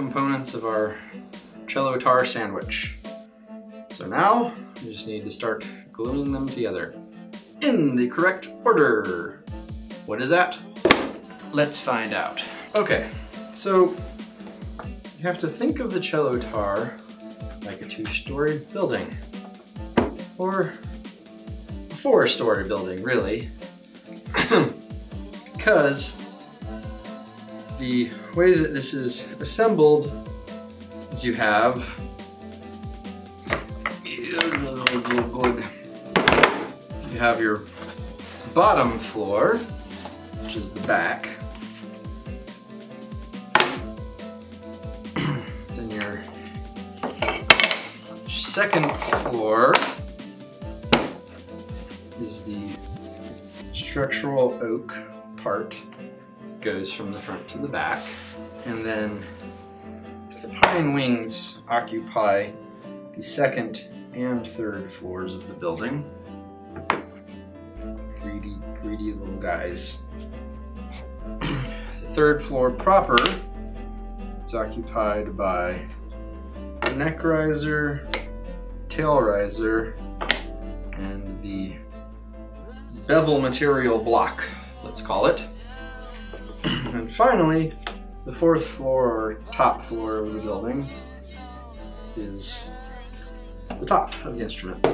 components of our Cellotar sandwich. So now, we just need to start gluing them together in the correct order. What is that? Let's find out. Okay, so you have to think of the Cellotar like a two-story building. Or a four-story building, really. because the way that this is assembled is you have you have your bottom floor, which is the back. then your second floor is the structural oak part goes from the front to the back. And then the pine wings occupy the second and third floors of the building. Greedy, greedy little guys. the third floor proper is occupied by the neck riser, tail riser, and the bevel material block, let's call it. and finally, the fourth floor or top floor of the building is the top of the instrument.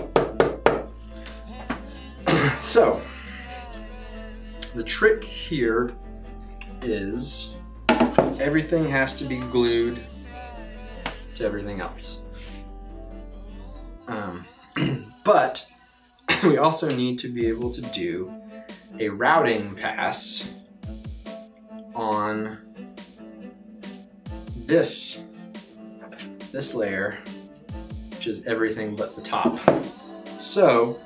so, the trick here is everything has to be glued to everything else. Um, but we also need to be able to do a routing pass on this, this layer, which is everything but the top. So,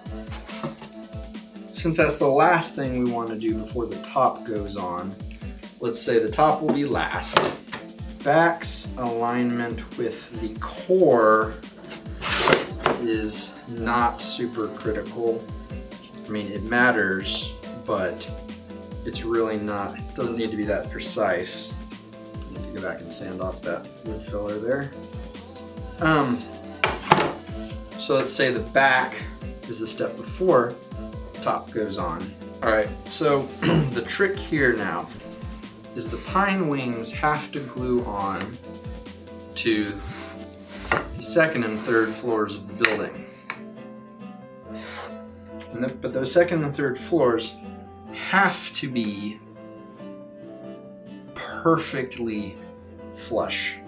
since that's the last thing we want to do before the top goes on, let's say the top will be last. Back's alignment with the core is not super critical. I mean, it matters, but it's really not, it doesn't need to be that precise. Need to go back and sand off that wood filler there. Um, so let's say the back is the step before top goes on. All right, so the trick here now is the pine wings have to glue on to the second and third floors of the building. The, but those second and third floors have to be perfectly flush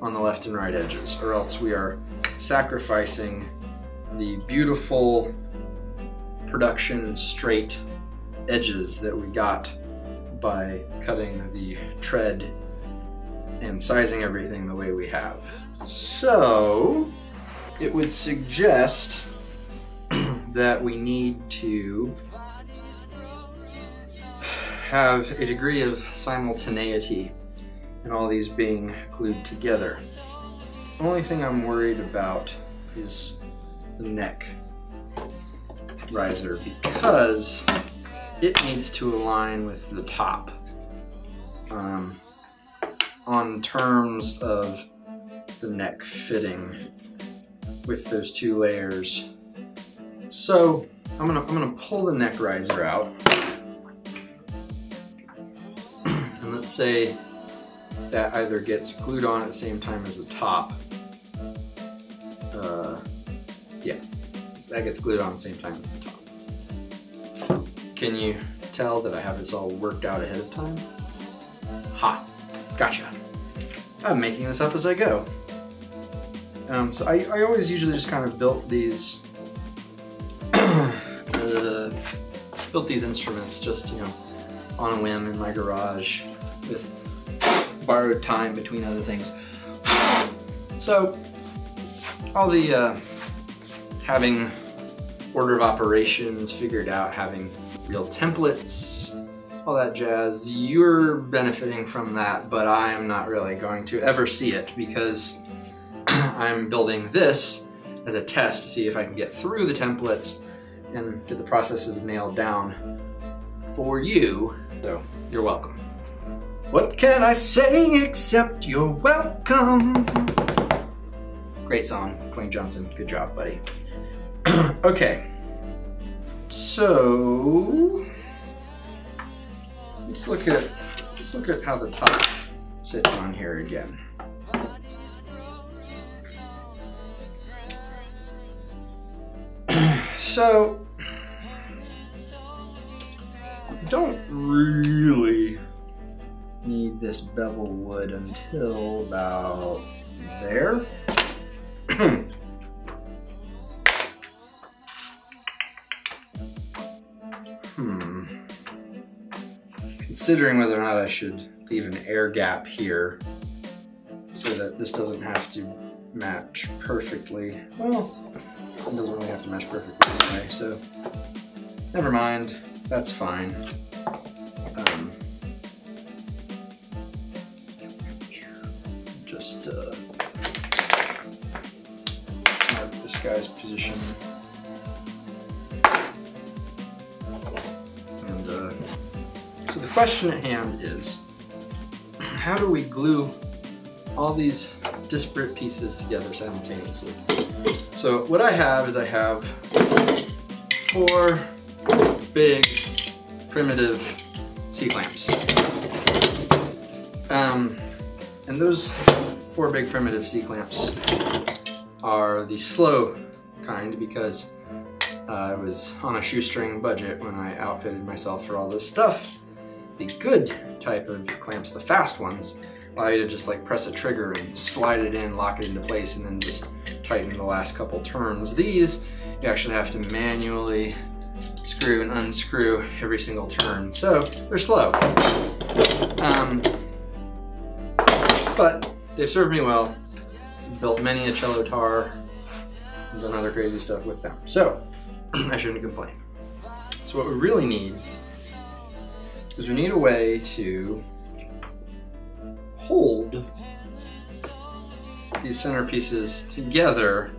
on the left and right edges, or else we are sacrificing the beautiful production straight edges that we got by cutting the tread and sizing everything the way we have. So, it would suggest that we need to have a degree of simultaneity in all these being glued together. The only thing I'm worried about is the neck riser because it needs to align with the top um, on terms of the neck fitting with those two layers. So I'm gonna, I'm gonna pull the neck riser out let's say that either gets glued on at the same time as the top. Uh, yeah, that gets glued on at the same time as the top. Can you tell that I have this all worked out ahead of time? Ha, gotcha. I'm making this up as I go. Um, so I, I always usually just kind of built these uh, built these instruments just, you know, on a whim in my garage with borrowed time between other things. So, all the uh, having order of operations figured out, having real templates, all that jazz, you're benefiting from that, but I am not really going to ever see it because I'm building this as a test to see if I can get through the templates and get the processes nailed down for you. So, you're welcome. What can I say except you're welcome? Great song, Dwayne Johnson. Good job, buddy. okay. So let's look at let's look at how the top sits on here again. so don't really need this bevel wood until about there. hmm. Considering whether or not I should leave an air gap here so that this doesn't have to match perfectly. Well, it doesn't really have to match perfectly anyway, so never mind. That's fine. Question at hand is, how do we glue all these disparate pieces together simultaneously? So what I have is I have four big primitive C-clamps. Um, and those four big primitive C-clamps are the slow kind because uh, I was on a shoestring budget when I outfitted myself for all this stuff. The good type of clamps, the fast ones, allow you to just like press a trigger and slide it in, lock it into place, and then just tighten the last couple turns. These, you actually have to manually screw and unscrew every single turn. So they're slow. Um, but they've served me well. Built many a Cellotar, done other crazy stuff with them. So I shouldn't complain. So what we really need is we need a way to hold these centerpieces together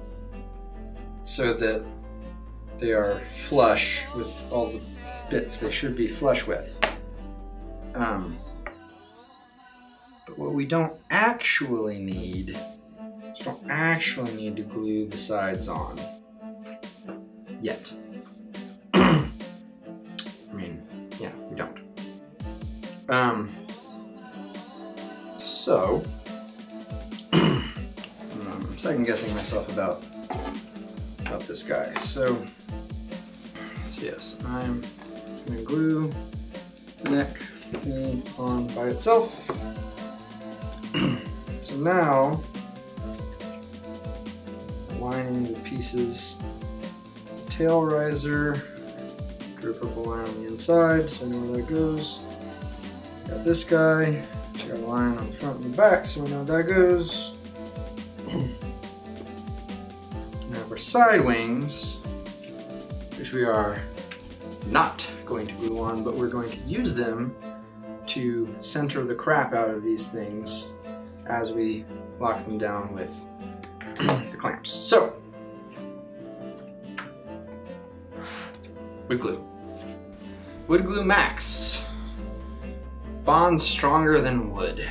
so that they are flush with all the bits they should be flush with. Um, but what we don't actually need, we don't actually need to glue the sides on yet. I mean, yeah, we don't. Um, so, I'm second guessing myself about about this guy. So, yes, I'm gonna glue the neck on by itself. so now, aligning the pieces, tail riser, drip up line on the inside so I know where that goes. Got this guy, got a line on the front and the back so I know that goes. now for side wings, which we are not going to glue on, but we're going to use them to center the crap out of these things as we lock them down with the clamps. So, wood glue. Wood glue max. Bonds stronger than wood.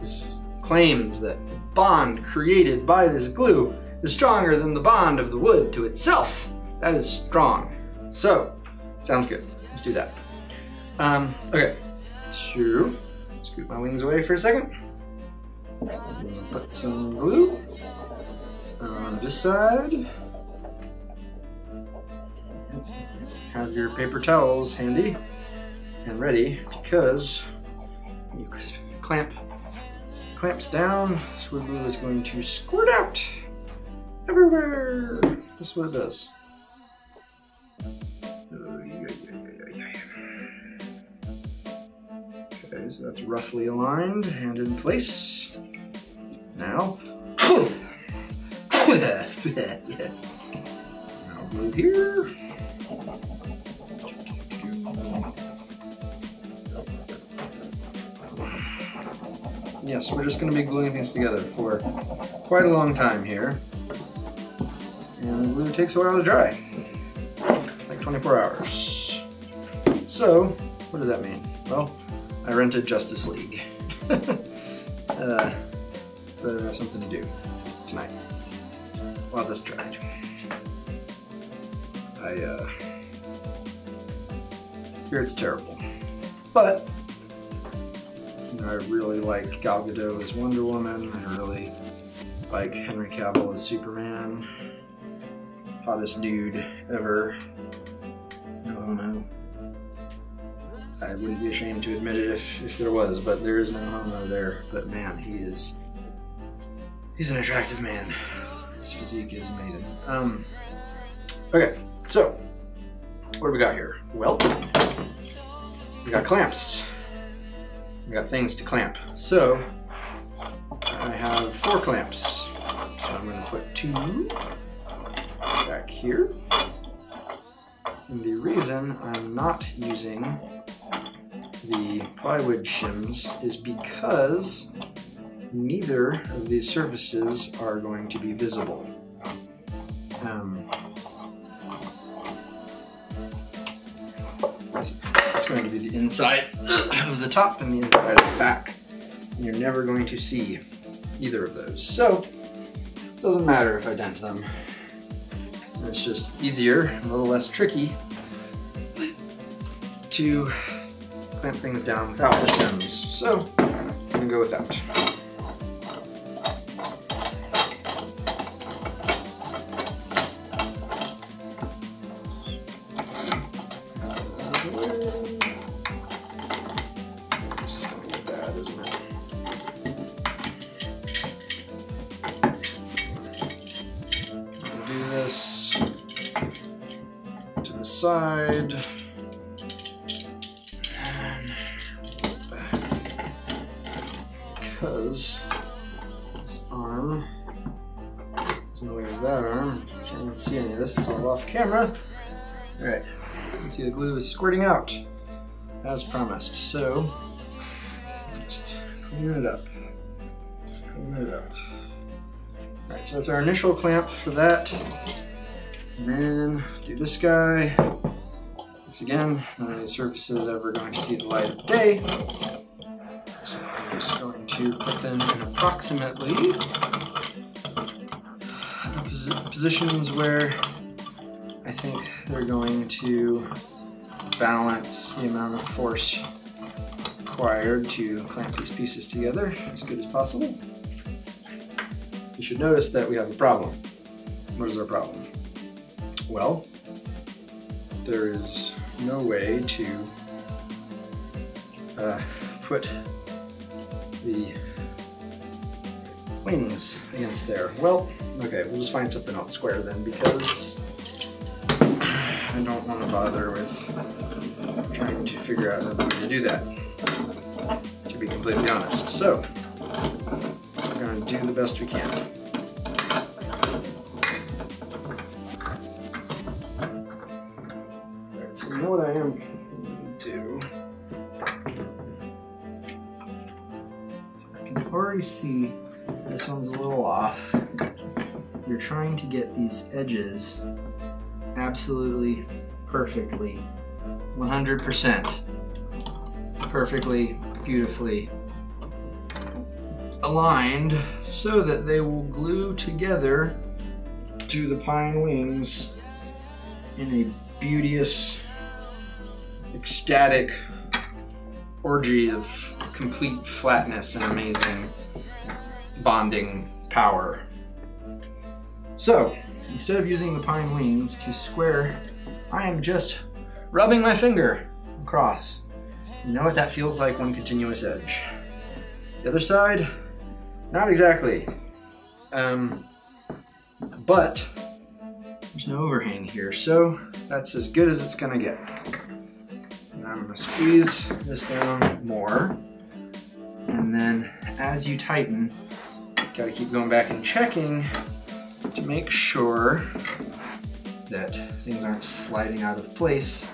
This claims that the bond created by this glue is stronger than the bond of the wood to itself. That is strong. So, sounds good. Let's do that. Um, okay, so scoot my wings away for a second. Put some glue on this side. Have your paper towels handy and ready because you clamp clamps down, this wood glue is going to squirt out everywhere. That's what it does. Okay, so that's roughly aligned and in place. Now, now glue here. Yes, we're just going to be gluing things together for quite a long time here. And glue takes a while to dry, like 24 hours. So, what does that mean? Well, I rented Justice League. uh, so I have something to do tonight while this dried. I uh, hear it's terrible, but know, I really like Gal Gadot as Wonder Woman. I really like Henry Cavill as Superman. Hottest dude ever. No, no. I wouldn't be ashamed to admit it if, if there was, but there is no homo there. But man, he is. He's an attractive man. His physique is amazing. Um. Okay, so what do we got here? Well, we got clamps. We got things to clamp. So I have four clamps. So I'm going to put two back here. And the reason I'm not using the plywood shims is because neither of these surfaces are going to be visible. Um, the inside of the top and the inside of the back. You're never going to see either of those. So, it doesn't matter if I dent them. It's just easier, a little less tricky to clamp things down without the shims. So, I'm gonna go with is squirting out as promised. So, just clean it up. Clean it up. Alright, so that's our initial clamp for that. And then do this guy. Once again, none of these surfaces ever going to see the light of day. So I'm just going to put them in approximately posi- positions where I think they're going to balance the amount of force required to clamp these pieces together as good as possible. You should notice that we have a problem. What is our problem? Well, there is no way to uh, put the wings against there. Well, okay, we'll just find something else square then because I don't want to bother with figure out way to do that, to be completely honest. So, we're going to do the best we can. Alright, so know what I am going to do? So I can already see this one's a little off. You're trying to get these edges absolutely perfectly 100% perfectly beautifully aligned so that they will glue together to the pine wings in a beauteous ecstatic orgy of complete flatness and amazing bonding power. So Instead of using the pine wings to square, I am just rubbing my finger across. You know what that feels like one continuous edge. The other side, not exactly. Um, but there's no overhang here, so that's as good as it's gonna get. Now I'm gonna squeeze this down more. And then as you tighten, gotta keep going back and checking to make sure that things aren't sliding out of place.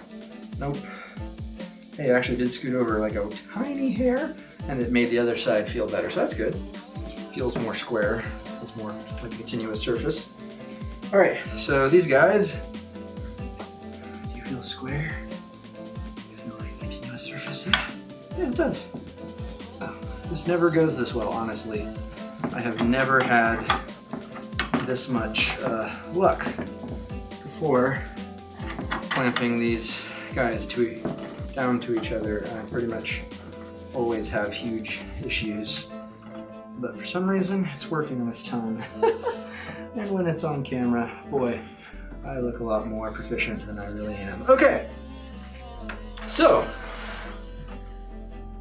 Nope. Hey, it actually did scoot over like a tiny hair, and it made the other side feel better, so that's good. Feels more square, feels more like a continuous surface. All right, so these guys, do you feel square? Do you feel like a continuous surface? Yeah, it does. Oh, this never goes this well, honestly. I have never had this much uh, luck before clamping these guys to down to each other. I pretty much always have huge issues, but for some reason it's working this time. and when it's on camera, boy, I look a lot more proficient than I really am. Okay, so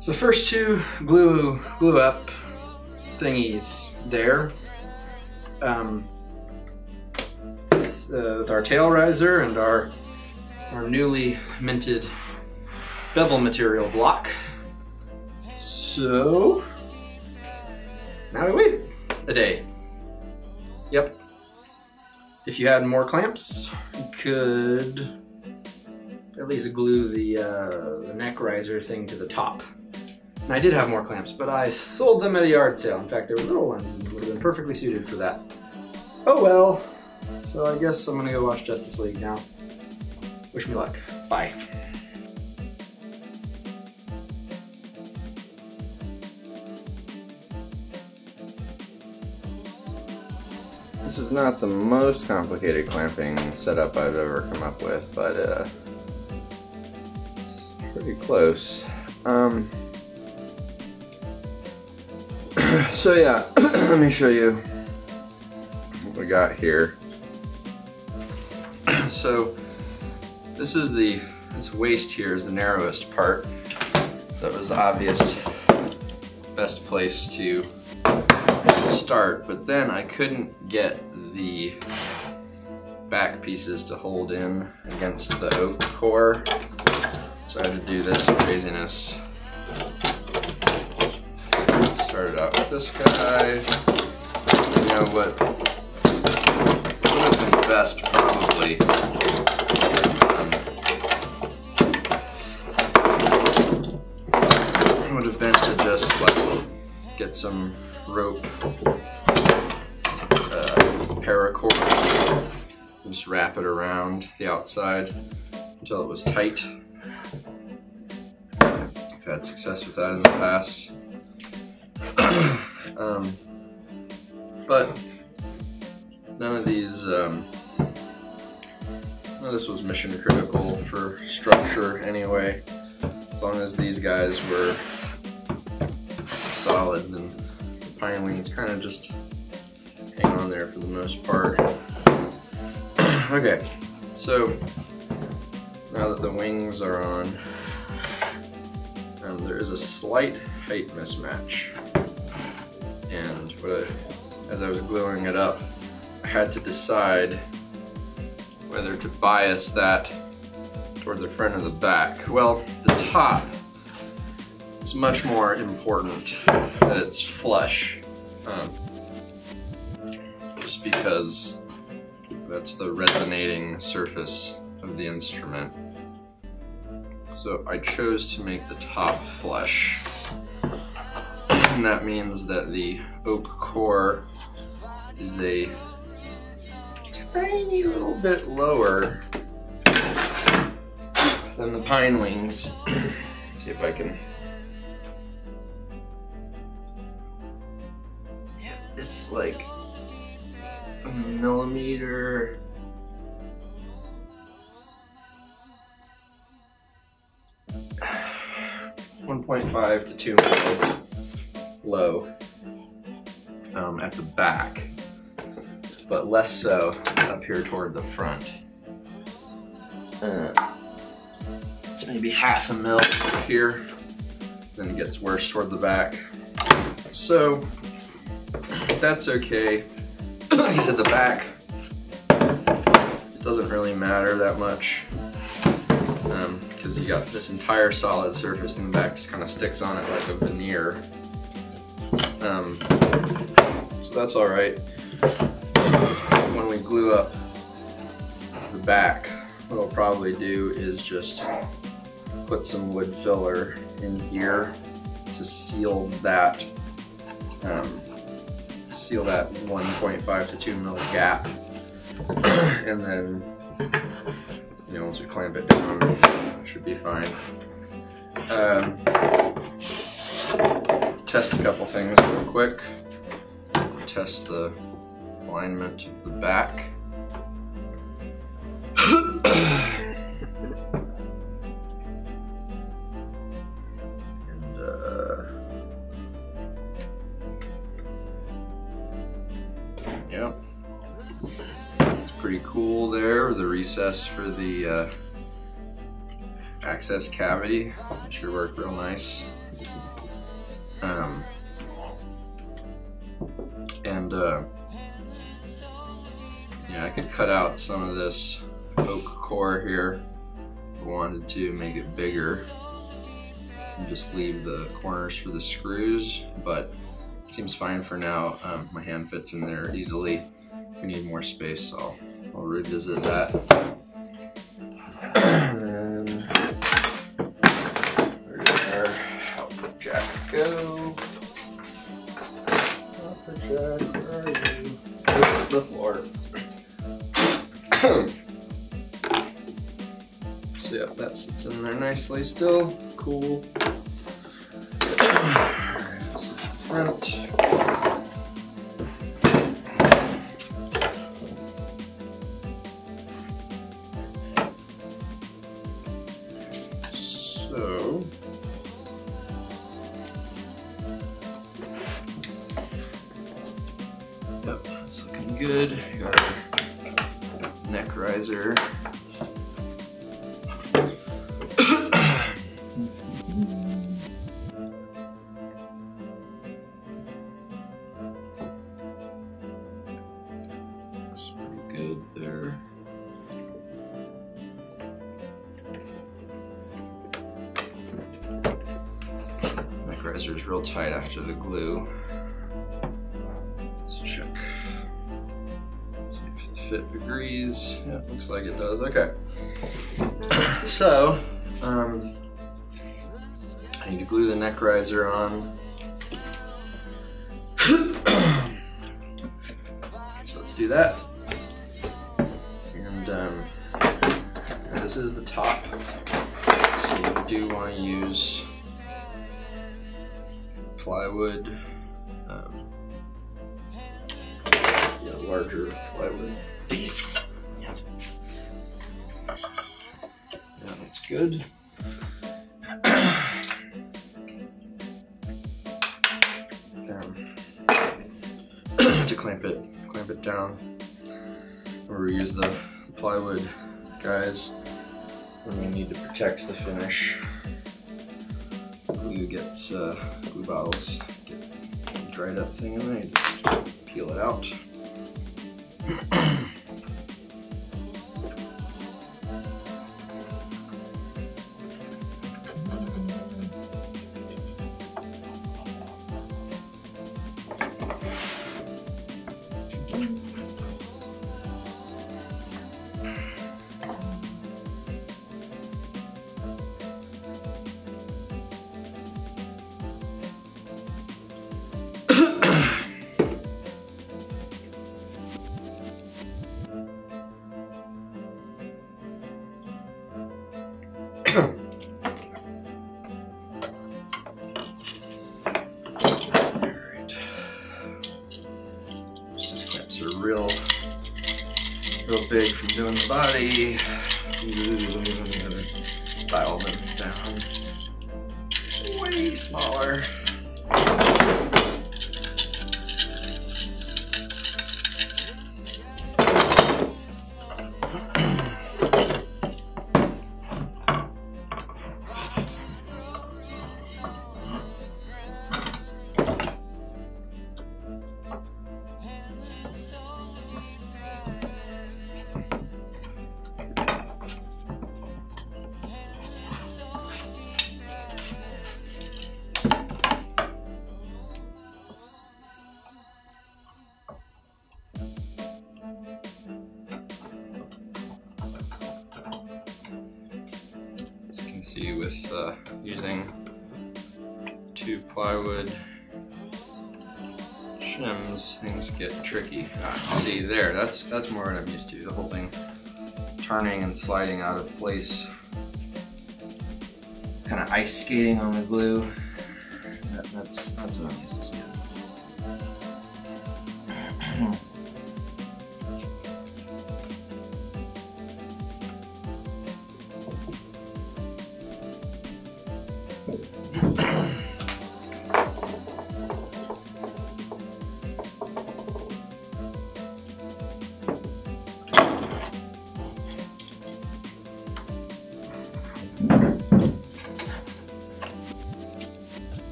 so first two glue glue up thingies there. Um, uh, with our tail riser and our our newly minted bevel material block. So now we wait a day. Yep. If you had more clamps, you could at least glue the, uh, the neck riser thing to the top. And I did have more clamps, but I sold them at a yard sale. In fact, they were little ones and would have been perfectly suited for that. Oh well. So I guess I'm gonna go watch Justice League now. Wish me luck. Bye. This is not the most complicated clamping setup I've ever come up with, but uh, it's pretty close. Um, so yeah, let me show you what we got here. so this is the this waist here is the narrowest part. So it was the obvious best place to start, but then I couldn't get the back pieces to hold in against the oak core. So I had to do this craziness. Started out with this guy. You know what would have been best probably some rope uh, paracord just wrap it around the outside until it was tight. I've had success with that in the past. um, but none of these, um, was mission critical for structure anyway. As long as these guys were solid, then the pine wings kind of just hang on there for the most part. okay, so now that the wings are on, um, there is a slight height mismatch. And I, as I was gluing it up, I had to decide whether to bias that toward the front or the back. Well, the top is much more important that it's flush. Um, just because that's the resonating surface of the instrument. So I chose to make the top flush. And that means that the oak core is a tiny little bit lower than the pine wings. see if I can. Like a millimeter. One point five to two low um, at the back, but less so up here toward the front. Uh, it's maybe half a mil here, then it gets worse toward the back. So that's okay. He's at the back It doesn't really matter that much because um, you got this entire solid surface in the back just kind of sticks on it like a veneer. Um, so that's all right. When we glue up the back, what I'll probably do is just put some wood filler in here to seal that um, seal that 1.5 to 2 mil gap and then you know once we clamp it down it should be fine um, test a couple things real quick. Test the alignment of the back. Cool there. The recess for the uh, access cavity Should work real nice. Um, and uh, yeah, I could cut out some of this oak core here if I wanted to make it bigger and just leave the corners for the screws, but it seems fine for now. Um, my hand fits in there easily. If we need more space, I'll, I'll revisit that. jack go? Jack, where are you? The floor. that sits in there nicely still. Cool. Front. Real tight after the glue. Let's check. See if the fit agrees. Yeah, looks like it does. Okay. so, um, I need to glue the neck riser on. Are real, real big from doing the body. Dial them down. Way smaller.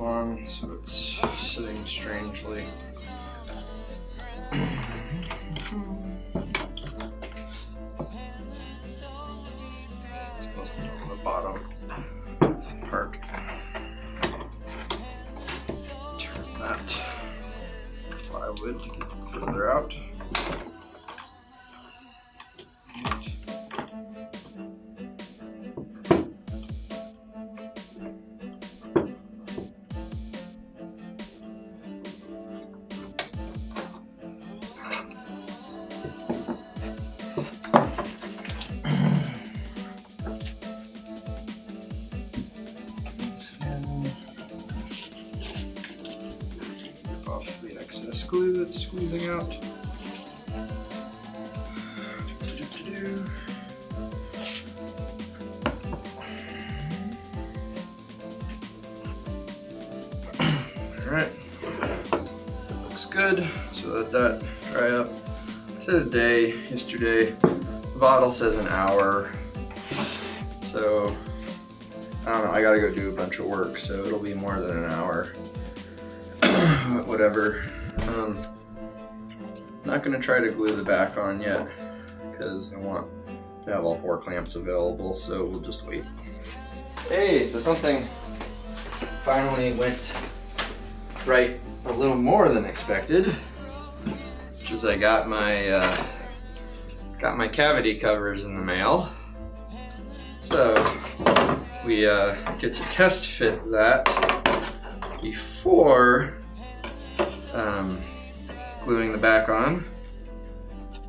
On, so it's sitting strangely. Yesterday. The bottle says an hour. So I don't know, I gotta go do a bunch of work, so it'll be more than an hour. Whatever. Um, not gonna try to glue the back on yet, because I want to have all four clamps available, so we'll just wait. Hey, so something finally went right a little more than expected. Which is I got my uh, got my cavity covers in the mail. So we uh, get to test fit that before um, gluing the back on,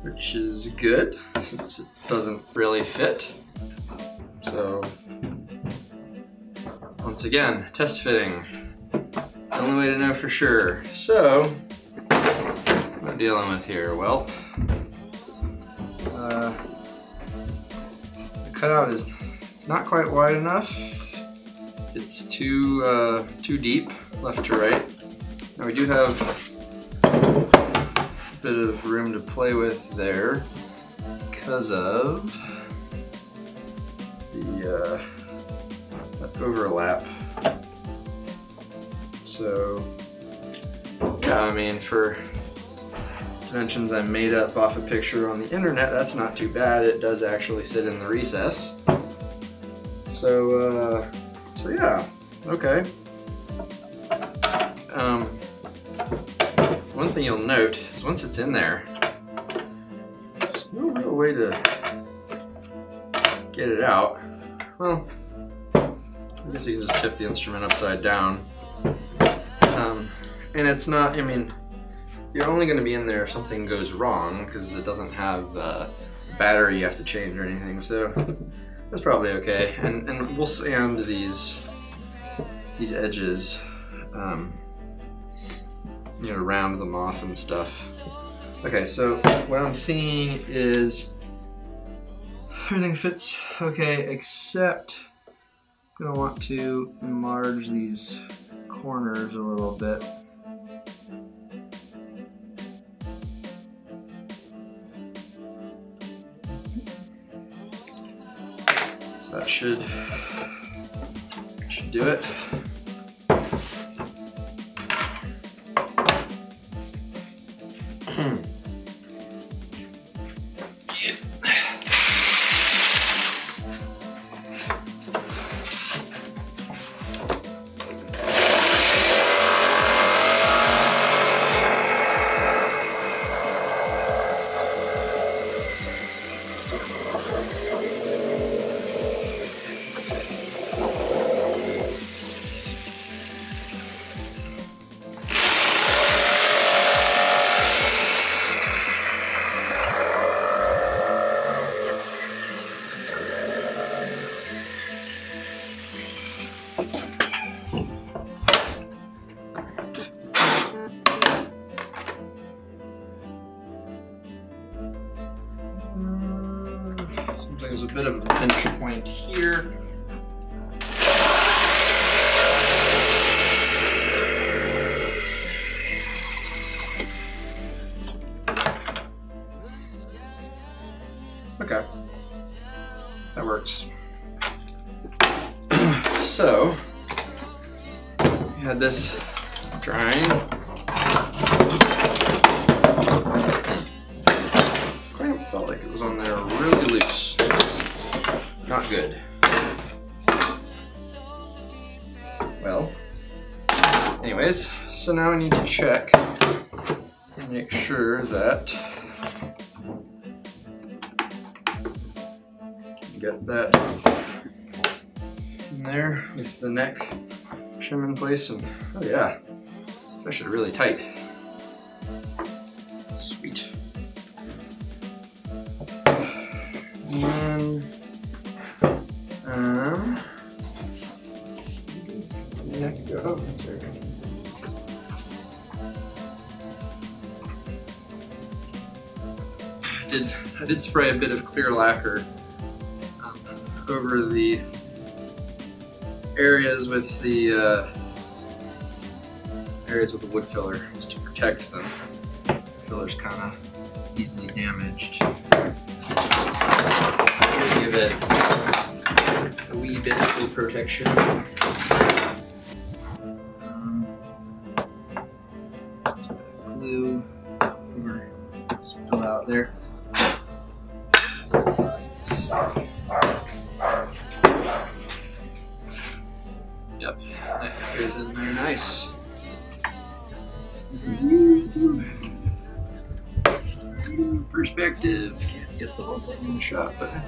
which is good since it doesn't really fit. So once again, test fitting. The only way to know for sure. So, what am I dealing with here? Well, cutout is it's not quite wide enough. It's too uh, too deep, left to right. Now we do have a bit of room to play with there because of the uh, overlap. So, yeah, I mean, for dimensions I made up off a picture on the internet, that's not too bad. It does actually sit in the recess. So, uh, so yeah, okay. Um, one thing you'll note is once it's in there, there's no real way to get it out. Well, I guess you can just tip the instrument upside down. Um, and it's not, I mean, you're only going to be in there if something goes wrong because it doesn't have uh, battery you have to change or anything. So that's probably okay. And, and we'll sand these these edges, um, you know, round them off and stuff. Okay, so what I'm seeing is everything fits okay except I'm gonna want to enlarge these corners a little bit. Should should do it. Had this and oh yeah, it's actually really tight. Sweet. And um neck go. I did I did spray a bit of clear lacquer um, over the areas with the uh, areas with the wood filler just to protect them. The filler's kind of easily damaged. Give it a wee bit of protection.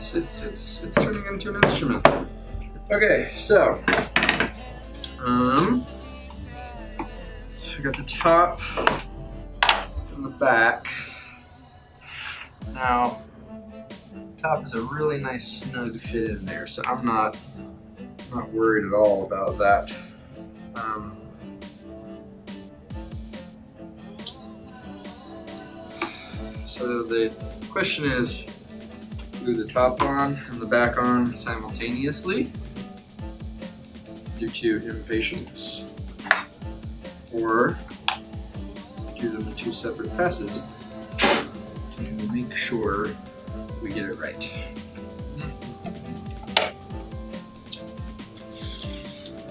It's it's it's it's turning into an instrument. Okay, so um we got the top and the back. Now top is a really nice snug fit in there, so I'm not not worried at all about that. Um, so the question is, glue the top on and the back on simultaneously due to impatience, or do them in two separate passes to make sure we get it right. So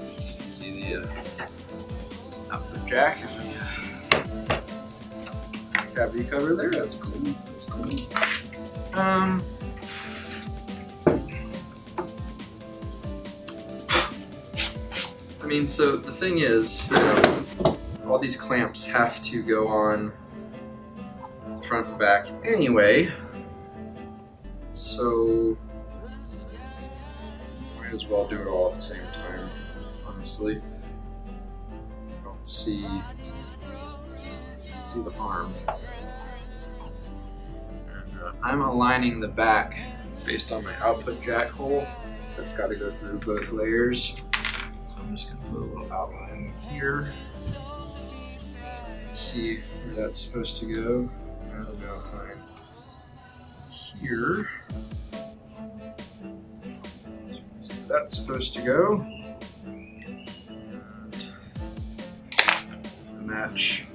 you can see the uh, output jack and the uh, cavity cover there. That's cool. That's cool. Um. Mean, so the thing is, you know, all these clamps have to go on front and back anyway. So might as well do it all at the same time honestly. I Don't see see the arm. And, uh, I'm aligning the back based on my output jack hole, so it's got to go through both layers. I'm just gonna put a little outline here. See where that's supposed to go. That'll go fine. Here. That's supposed to go. match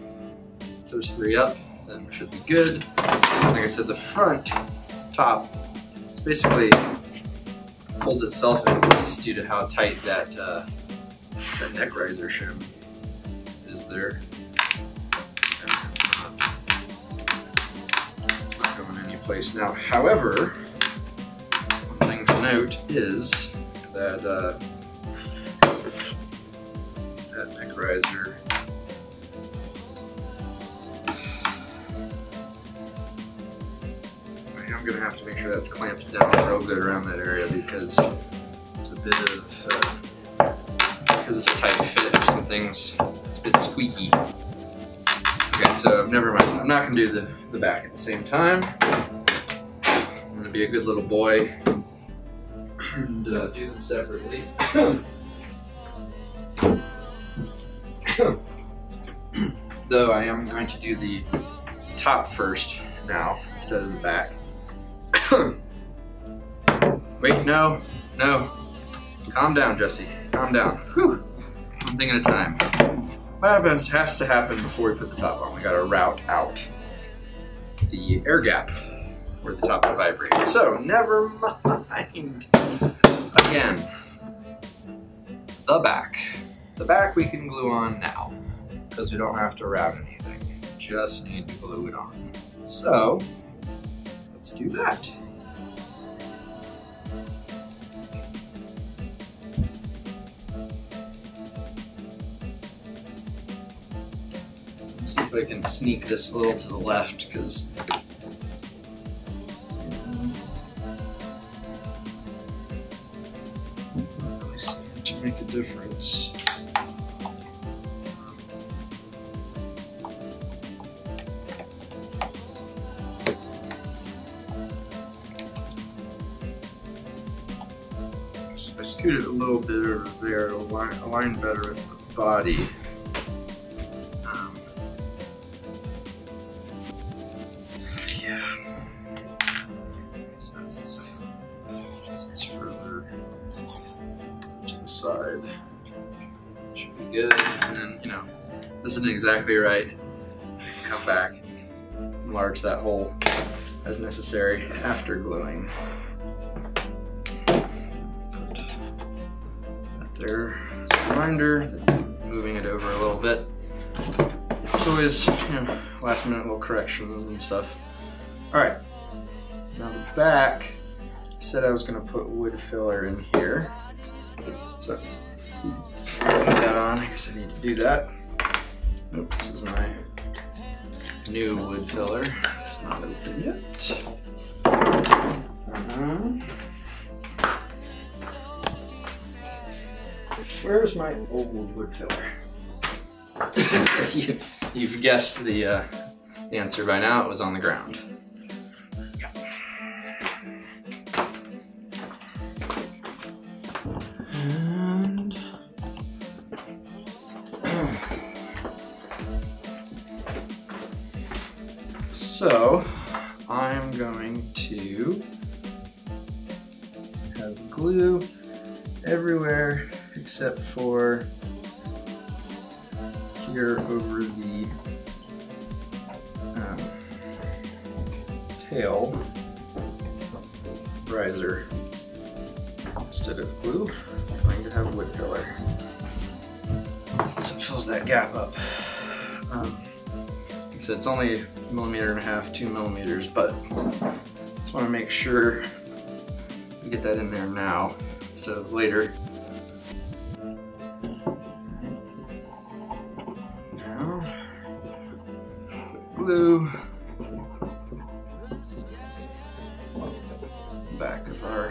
those three up, then we should be good. Like I said, the front top basically holds itself in place due to how tight that uh, that neck riser shim is there. It's not, it's not going any place now. However, one thing to note is that uh, that neck riser I'm gonna have to make sure that's clamped down real good around that area because it's a bit of, tight fit or some things, it's a bit squeaky. Okay, so never mind. I'm not gonna do the, the back at the same time. I'm gonna be a good little boy and uh, do them separately. Though I am going to do the top first now instead of the back. Wait, no, no. Calm down, Jesse. Calm down. Whew. One thing at a time. What happens has to happen before we put the top on. We gotta route out the air gap where the top will vibrate. So, never mind. Again, the back. The back we can glue on now because we don't have to route anything. Just need to glue it on. So, let's do that. If I can sneak this a little to the left because to make a difference. So I scoot it a little bit over there, it'll align, align better with the body. This isn't exactly right. Come back, and enlarge that hole as necessary after gluing. Put that there a reminder, moving it over a little bit. Always, you know, last minute little corrections and stuff. All right, now the back, I said I was gonna put wood filler in here. So, put that on, I guess I need to do that. Oops, this is my new wood filler. It's not open yet. Uh-huh. Where's my old wood filler? you, you've guessed the, uh, the answer by now. It was on the ground. So sure we get that in there now instead of later. Now, glue. Back of our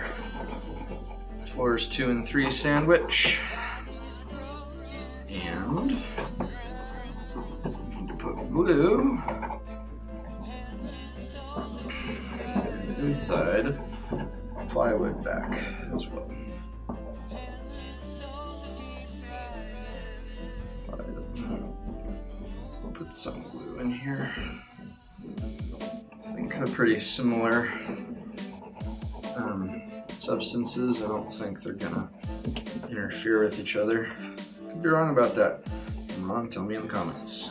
floors two and three sandwich. And put glue plywood back as well. We'll Put some glue in here. I think they're pretty similar um, substances. I don't think they're gonna interfere with each other. Could be wrong about that. Wrong, tell me in the comments.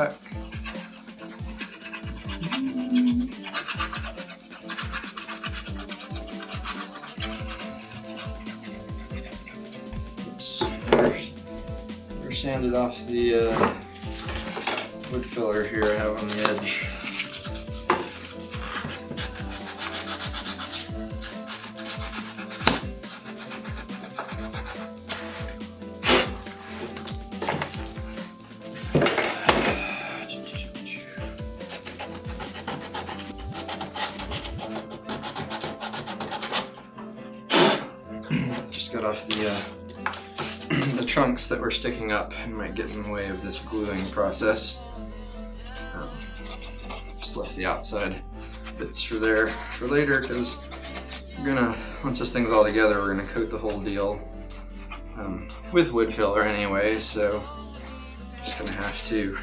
Back. Oops. Never sanded off the uh, wood filler here I have on the edge. Sticking up and might get in the way of this gluing process. Um, just left the outside bits for there for later because we're gonna, once this thing's all together, we're gonna coat the whole deal um, with wood filler anyway, so just gonna have to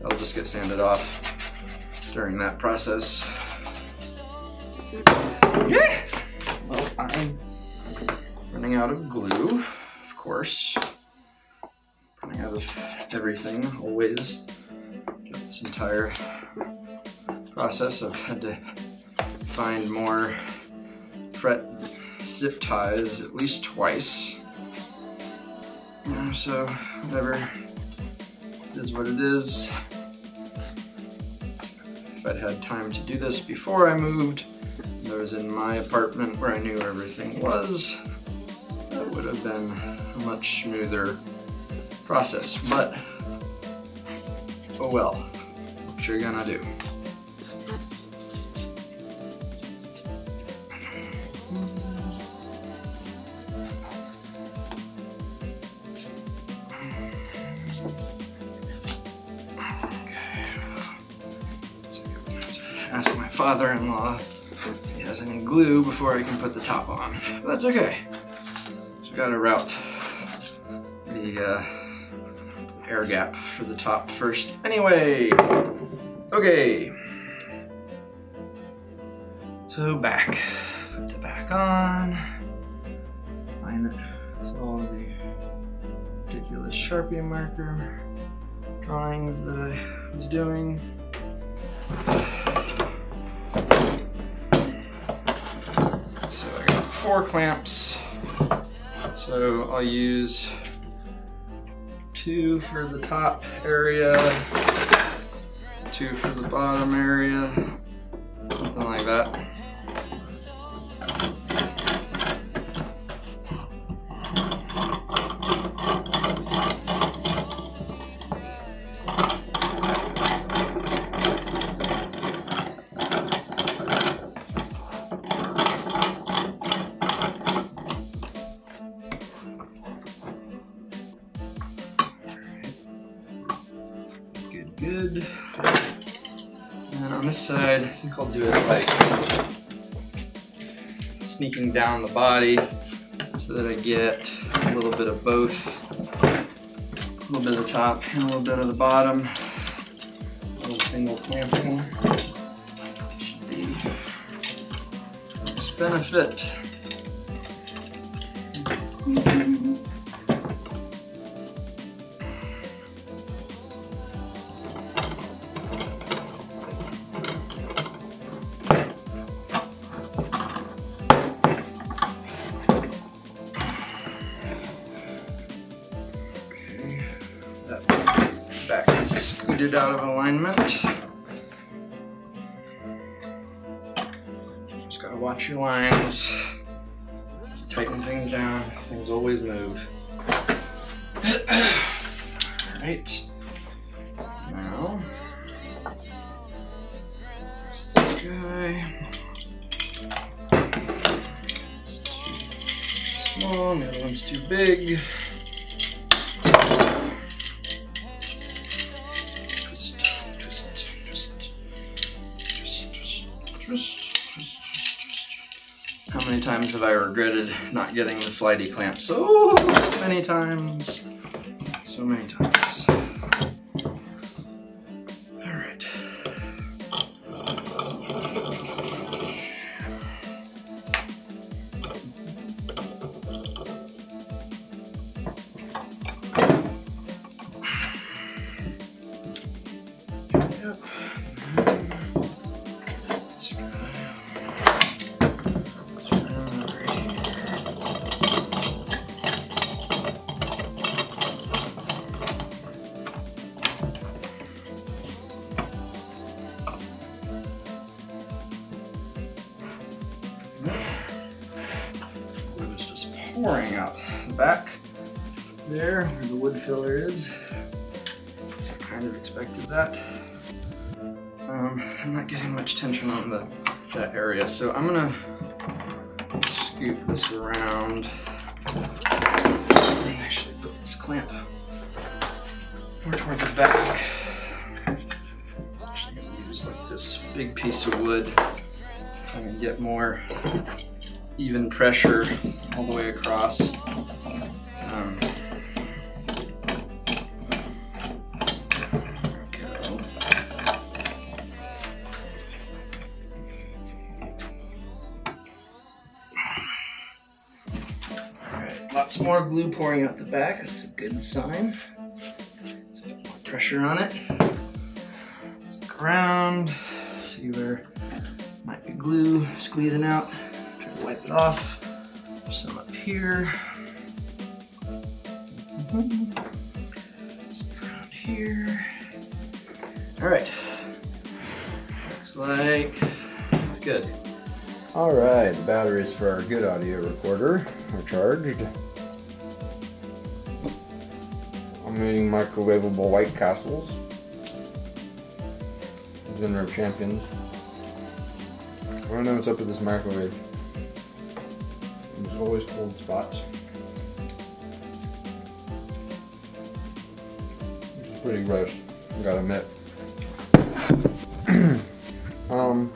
That'll just get sanded off during that process. Process, I've had to find more fret zip ties at least twice. so, whatever it is what it is. If I'd had time to do this before I moved, I was in my apartment where I knew everything was, that would have been a much smoother process. But, oh well, what you're gonna do. Father-in-law he has any glue before I can put the top on. But that's okay. Just gotta route the uh, air gap for the top first. Anyway, okay. So back, put the back on. Line it with all the ridiculous Sharpie marker drawings that I was doing. Four clamps. So I'll use two for the top area, two for the bottom area, something like that. Down the body so that I get a little bit of both. A little bit of the top and a little bit of the bottom. A little single clamping. Should be this benefit. Out of alignment. I regretted not getting the slidey clamp? So many times. Pouring out back there where the wood filler is. I kind of expected that. Um, I'm not getting much tension on the that area, so I'm gonna scoop this around. and Actually, put this clamp more toward the back. Actually, use like this big piece of wood. To get more even pressure all the way across. Um, lots more glue pouring out the back, that's a good sign. It's a bit more pressure on it. Let's look around, see where might be glue squeezing out, try to wipe it off. Here. Around here. All right. Looks like it's good. All right, the batteries for our good audio recorder are charged. I'm eating microwavable White Castles. Dinner of Champions. I don't know what's up with this microwave. Always cold spots. Pretty gross, I gotta admit. um,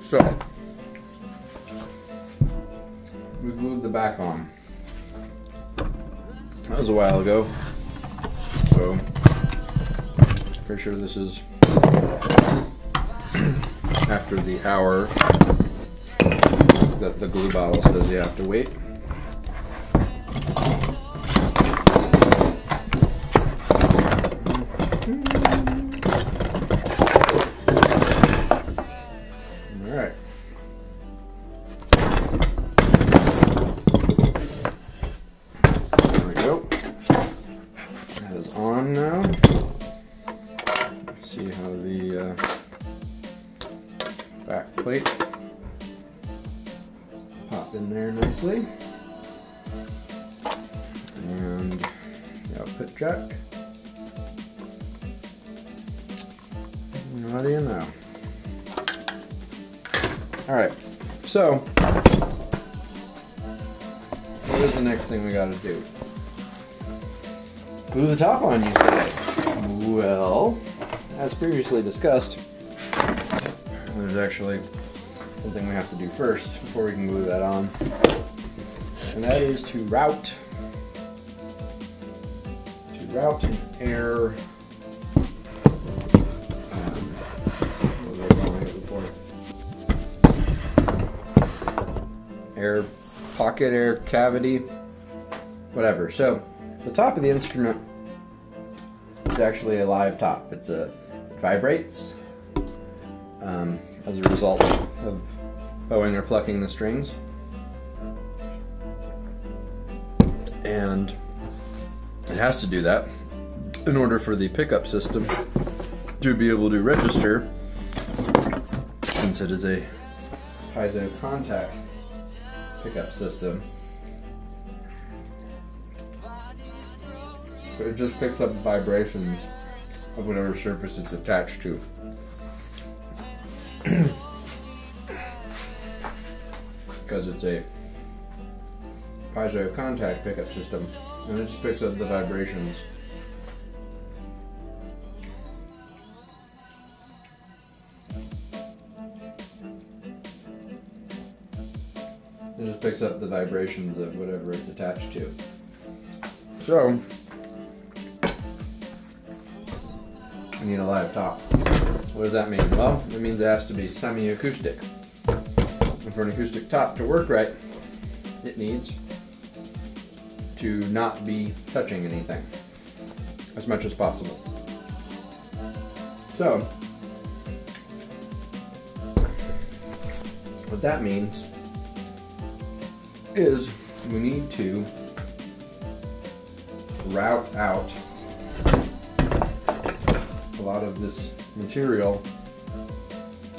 so, we glued the back on. That was a while ago. So, pretty sure this is after the hour that the glue bottle says you have to wait. What do you know? Alright, so what is the next thing we gotta do? Glue the top on, you say? Well, as previously discussed, there's actually something we have to do first before we can glue that on. And that is to route to route air pocket, air cavity, whatever. So the top of the instrument is actually a live top. It's a it vibrates um, as a result of bowing or plucking the strings. And it has to do that in order for the pickup system to be able to register since it is a piezo contact pickup system. It just picks up vibrations of whatever surface it's attached to. because it's a piezo contact pickup system and it just picks up the vibrations. The vibrations of whatever it's attached to. So, we need a live top. What does that mean? Well, it means it has to be semi-acoustic. And for an acoustic top to work right, it needs to not be touching anything as much as possible. So, what that means is we need to route out a lot of this material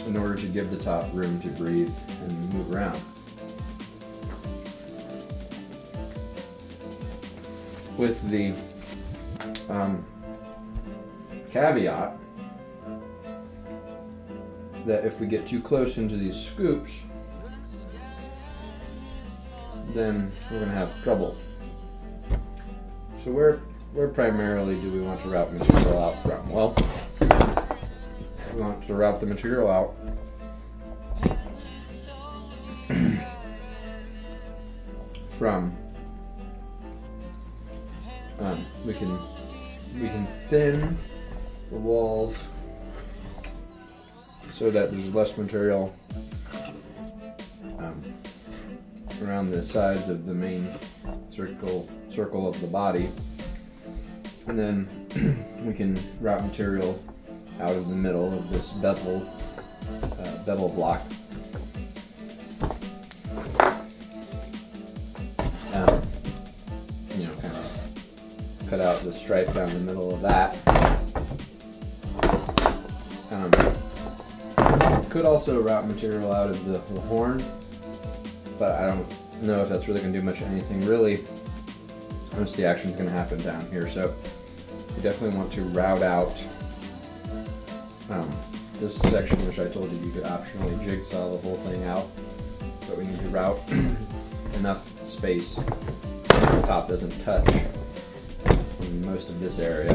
in order to give the top room to breathe and move around. With the um, caveat that if we get too close into these scoops, then we're going to have trouble. So where where primarily do we want to route material out from? Well, we want to route the material out from um, we can we can thin the walls so that there's less material around the sides of the main circle circle of the body. And then we can route material out of the middle of this bevel uh, bevel block. Um, you know, kind of cut out the stripe down the middle of that. Um, could also route material out of the, the horn, but I don't know if that's really going to do much anything. Really, of the action is going to happen down here, so you definitely want to route out um, this section, which I told you you could optionally jigsaw the whole thing out, but we need to route enough space so the top doesn't touch most of this area.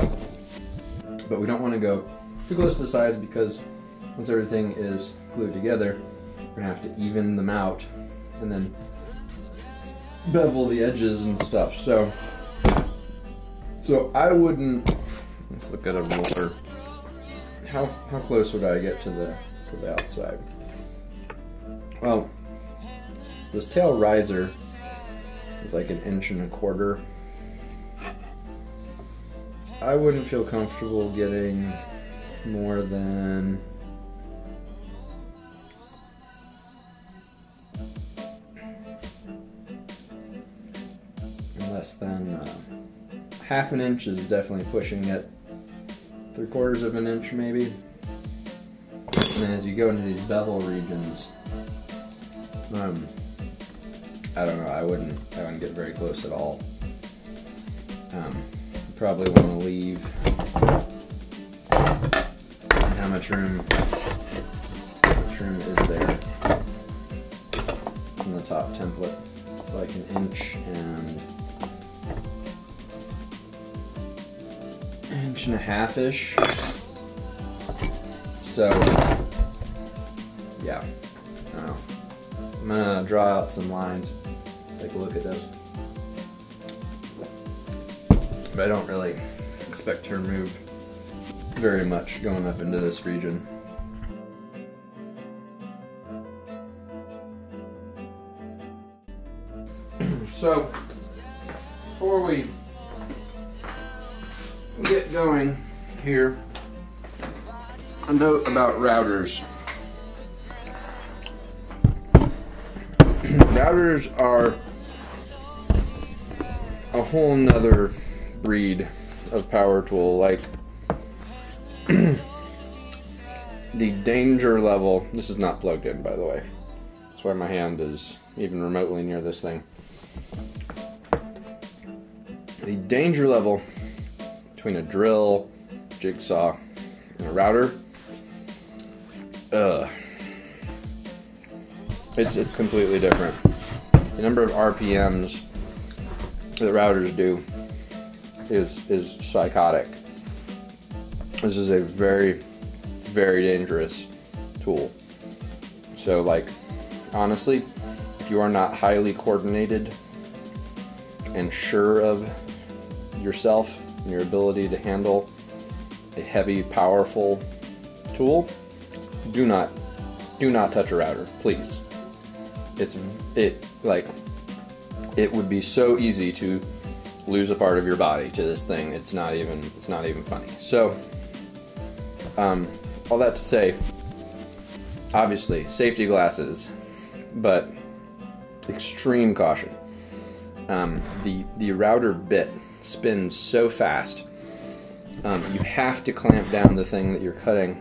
But we don't want to go too close to the sides because once everything is glued together, we're gonna have to even them out and then bevel the edges and stuff. So, so I wouldn't. Let's look at a ruler. How how close would I get to the to the outside? Well, this tail riser is like an inch and a quarter. I wouldn't feel comfortable getting more than less than uh, half an inch is definitely pushing it. Three quarters of an inch maybe. And as you go into these bevel regions um, I don't know I wouldn't I wouldn't get very close at all. Um, probably want to leave how much room how much room is there in the top template? It's like an inch and inch and a half ish so yeah. I'm gonna draw out some lines take a look at this. But I don't really expect to remove very much going up into this region. so, about routers. routers are a whole nother breed of power tool. Like the danger level. This is not plugged in, by the way. That's why my hand is even remotely near this thing. The danger level between a drill, jigsaw, and a router. Uh, it's it's completely different. The number of RPMs that routers do is is psychotic. This is a very very dangerous tool. So like honestly, if you are not highly coordinated and sure of yourself and your ability to handle a heavy powerful tool, do not do not touch a router, please. It's it like it would be so easy to lose a part of your body to this thing. It's not even it's not even funny. So um, all that to say, obviously safety glasses, but extreme caution. Um, the the router bit spins so fast. Um, you have to clamp down the thing that you're cutting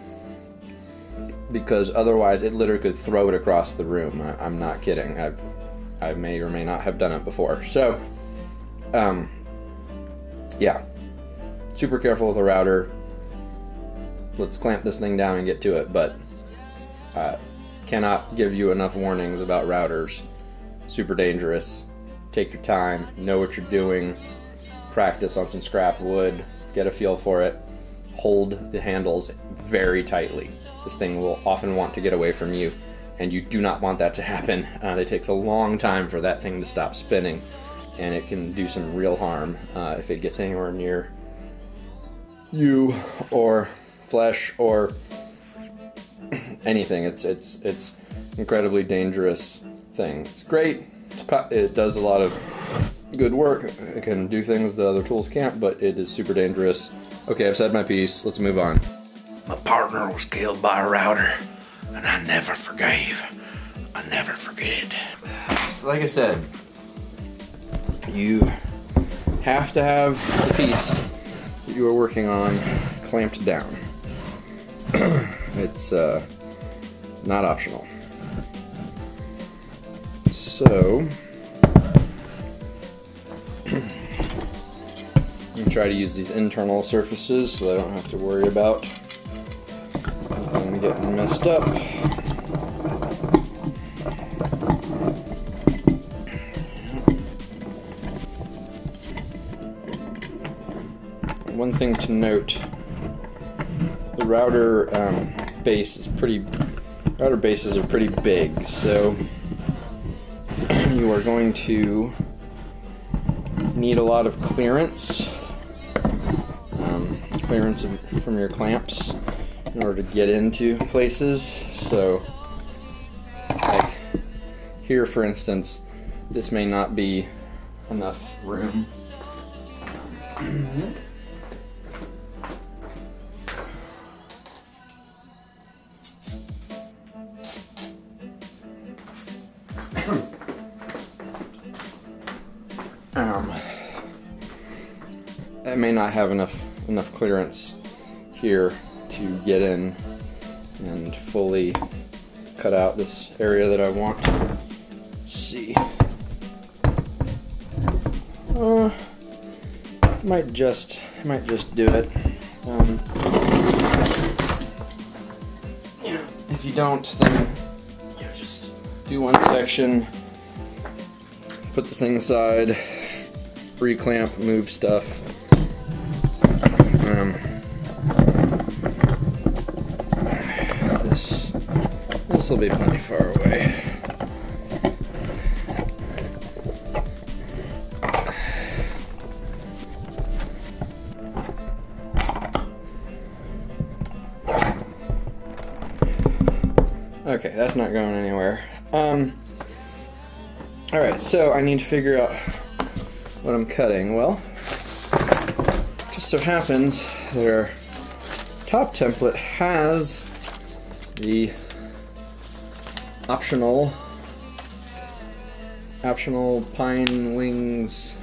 because otherwise it literally could throw it across the room. I, am not kidding. I've I may or may not have done it before. So, um, yeah, super careful with the router. Let's clamp this thing down and get to it, but uh, cannot give you enough warnings about routers. Super dangerous. Take your time, know what you're doing, practice on some scrap wood, get a feel for it, hold the handles very tightly. This thing will often want to get away from you, and you do not want that to happen. Uh, it takes a long time for that thing to stop spinning, and it can do some real harm uh, if it gets anywhere near you or flesh or anything. It's it's it's incredibly dangerous thing. It's great it does a lot of good work. It can do things that other tools can't, but it is super dangerous. Okay, I've said my piece. Let's move on. My partner was killed by a router, and I never forgave. I never forget. like I said, you have to have the piece that you are working on clamped down. it's uh, not optional. So, I'm gonna try to use these internal surfaces so I don't have to worry about getting messed up. One thing to note, the router um, base is pretty, router bases are pretty big, so you are going to need a lot of clearance, um, clearance of, from your clamps in order to get into places. So, like here, for instance, this may not be enough room. um, I may not have enough enough clearance here to get in and fully cut out this area that I want. Let's see. Uh, might just might just do it. Um, if you don't, then just do one section, put the thing aside, reclamp, move stuff. All right, so I need to figure out what I'm cutting. Well, just so happens their top template has the optional optional pine wings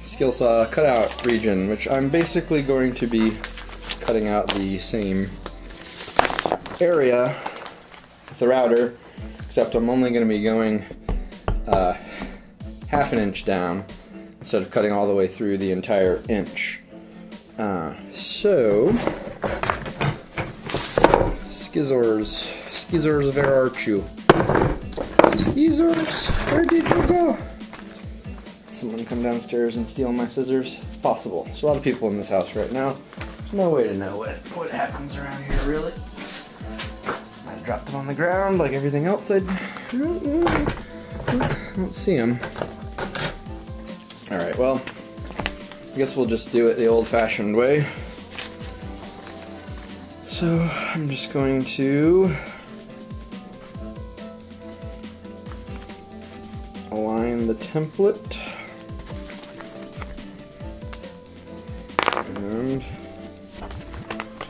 skill saw cutout region, which I'm basically going to be cutting out the same area with the router, except I'm only going to be going uh, half an inch down instead of cutting all the way through the entire inch. Uh, so, Skizors, Skizors, where are you? Skizors, where did you go? Someone come downstairs and steal my scissors? It's possible. There's a lot of people in this house right now. There's no way to know what, what happens around here, really. I dropped them on the ground like everything else I don't see them. Alright, well, I guess we'll just do it the old fashioned way. So I'm just going to align the template and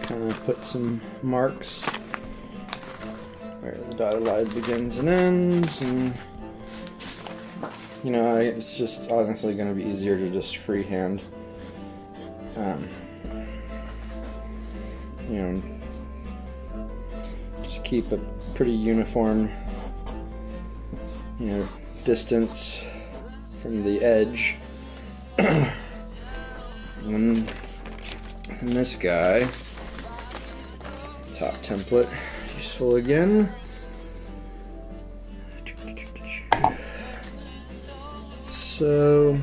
kind of put some marks where the dotted line begins and ends and you know it's just honestly going to be easier to just freehand um, you know just keep a pretty uniform you know distance from the edge. And, and this guy top template useful again so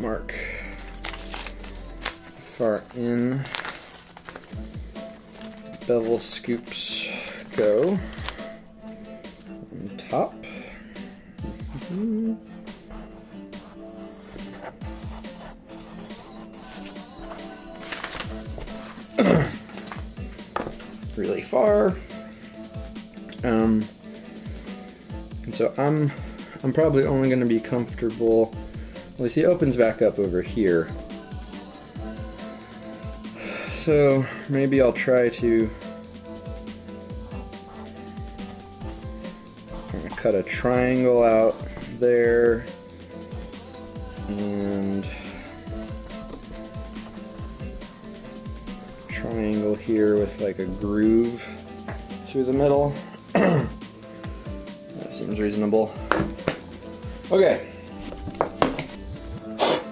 mark far in bevel scoops go on top. Mhm. Really far. Um, and so I'm I'm probably only going to be comfortable. Well, you see, it opens back up over here. So maybe I'll try to cut a triangle out there and triangle here with like a groove through the middle. that seems reasonable. Okay.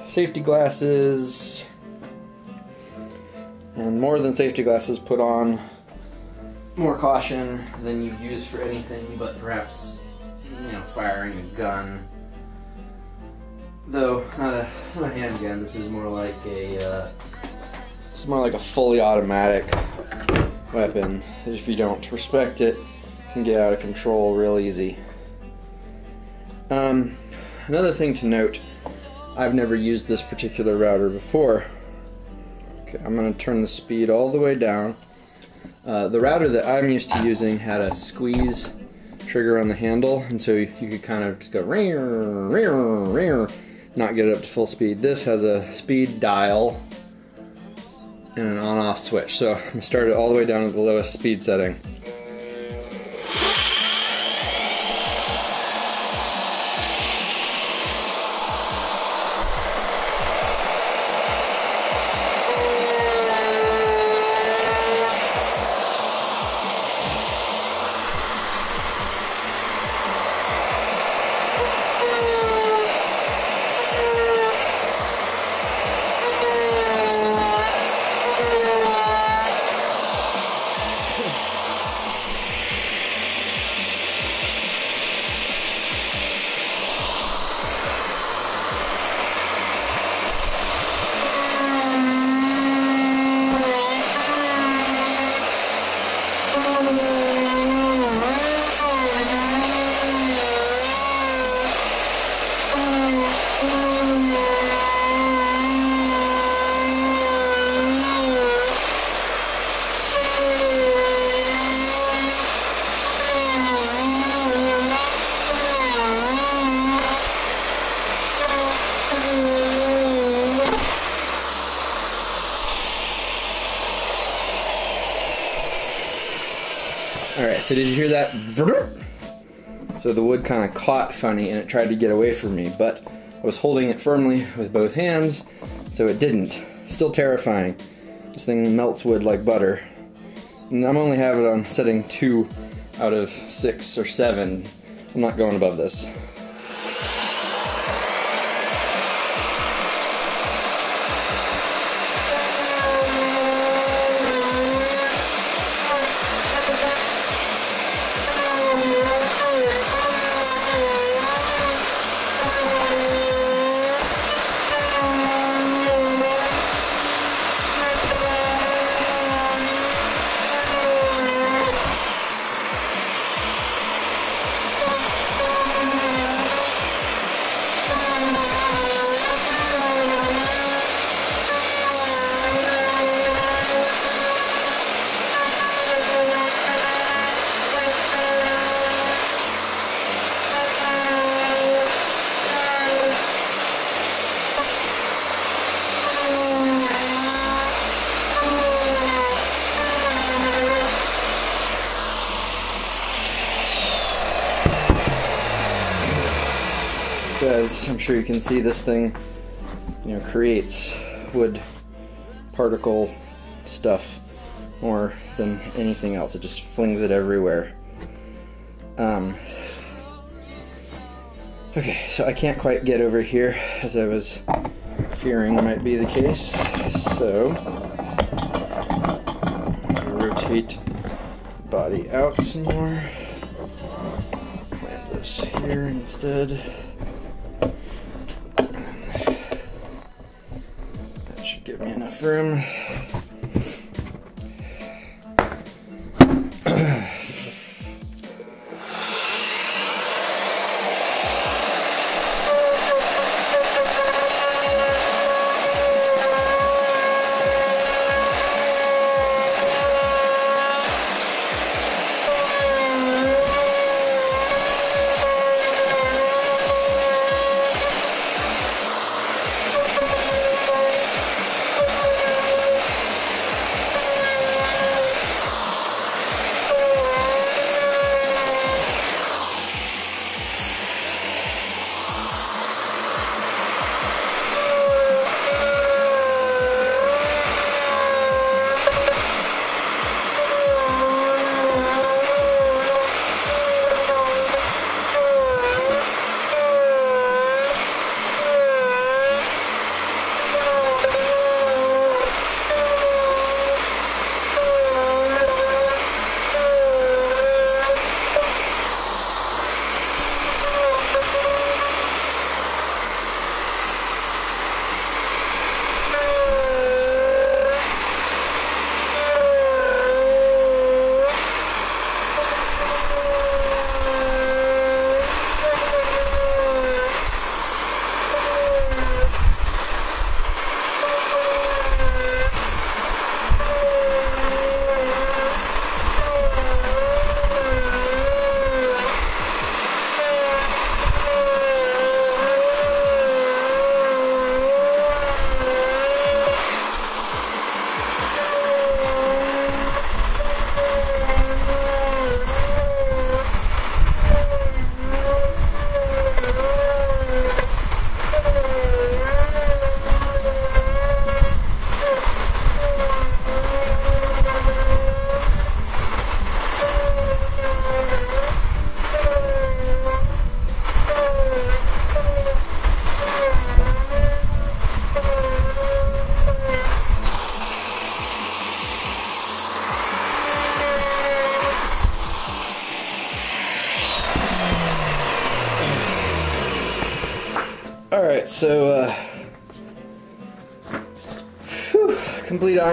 Safety glasses. And more than safety glasses, put on more caution than you'd use for anything but perhaps, you know, firing a gun. Though, not a, not a handgun, this is more like a, uh, it's more like a fully automatic weapon. If you don't respect it, it can get out of control real easy. Um, another thing to note, I've never used this particular router before. Okay, I'm going to turn the speed all the way down. Uh, the router that I'm used to using had a squeeze trigger on the handle, and so you, you could kind of just go ring, ring, ring, not get it up to full speed. This has a speed dial and an on-off switch. So I'm gonna start it all the way down to the lowest speed setting. Alright, so did you hear that? So the wood kind of caught funny and it tried to get away from me, but I was holding it firmly with both hands, so it didn't. Still terrifying. This thing melts wood like butter. And I'm only having it on setting 2 out of 6 or 7. I'm not going above this. Sure you can see, this thing, you know, creates wood particle stuff more than anything else. It just flings it everywhere. Um, okay, so I can't quite get over here as I was fearing might be the case. So rotate body out some more. Plant this here instead. Give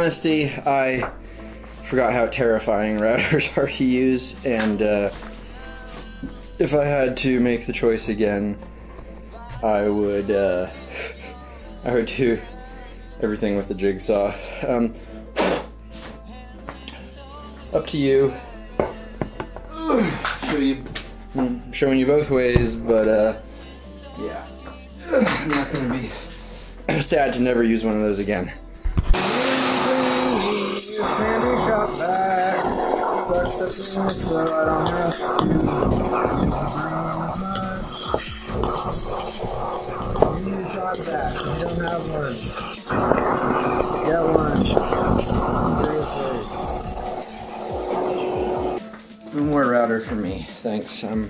honesty, I forgot how terrifying routers are to use, and uh, if I had to make the choice again, I would uh, I would do everything with the jigsaw. Um, up to you. Show you, I'm showing you both ways, but uh, yeah, I'm not gonna be sad to never use one of those again. No more router for me, thanks. I'm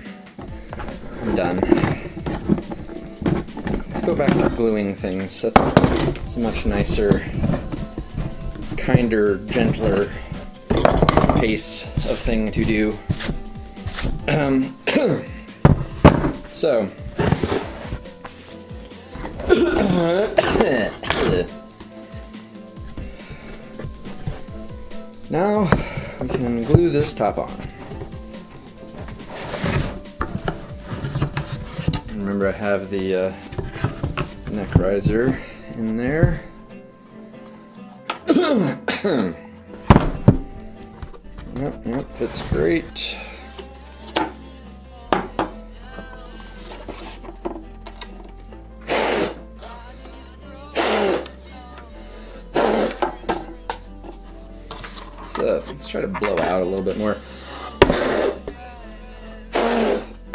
I'm done. Let's go back to gluing things. That's, that's a much nicer, kinder, gentler pace of thing to do. Um, so. now we can glue this top on. Remember, I have the uh, neck riser in there. fits great. Let's, uh, let's try to blow out a little bit more.